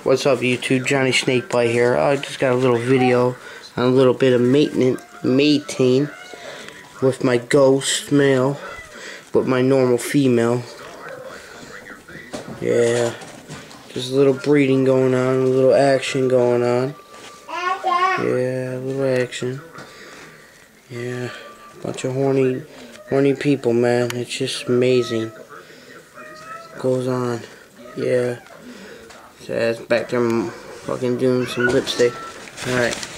What's up YouTube, Johnny Snakebite here. I just got a little video on a little bit of maintenance, mating with my ghost male, with my normal female. Yeah, just a little breeding going on, a little action going on. Yeah, a little action. Yeah, bunch of horny, horny people, man. It's just amazing. Goes on. Yeah. So back there fucking doing some lipstick. Alright.